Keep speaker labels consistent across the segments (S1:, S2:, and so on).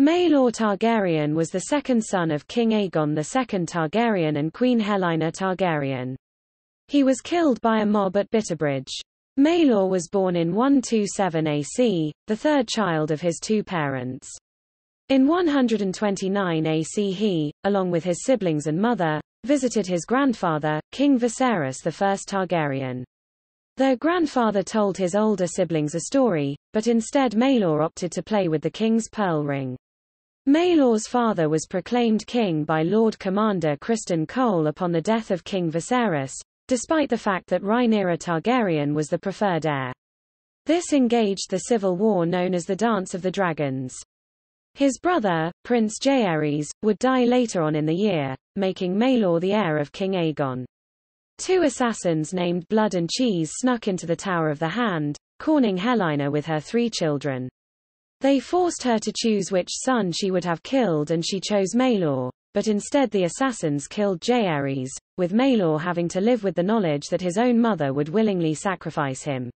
S1: Maelor Targaryen was the second son of King Aegon II Targaryen and Queen Helaena Targaryen. He was killed by a mob at Bitterbridge. Maelor was born in 127 AC, the third child of his two parents. In 129 AC he, along with his siblings and mother, visited his grandfather, King Viserys I Targaryen. Their grandfather told his older siblings a story, but instead Maelor opted to play with the king's pearl ring. Maelor's father was proclaimed king by Lord Commander Criston Cole upon the death of King Viserys, despite the fact that Rhaenyra Targaryen was the preferred heir. This engaged the civil war known as the Dance of the Dragons. His brother, Prince Jaehaerys, would die later on in the year, making Maelor the heir of King Aegon. Two assassins named Blood and Cheese snuck into the Tower of the Hand, corning Helaena with her three children. They forced her to choose which son she would have killed and she chose Maelor, but instead the assassins killed Jaehaerys, with Maelor having to live with the knowledge that his own mother would willingly sacrifice him.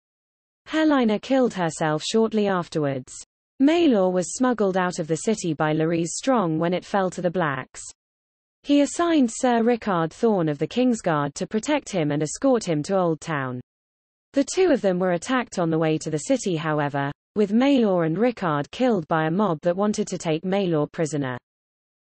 S1: Helaena killed herself shortly afterwards. Maelor was smuggled out of the city by Larys Strong when it fell to the Blacks. He assigned Sir Rickard Thorne of the Kingsguard to protect him and escort him to Old Town. The two of them were attacked on the way to the city however, with Maelor and Rickard killed by a mob that wanted to take Maelor prisoner.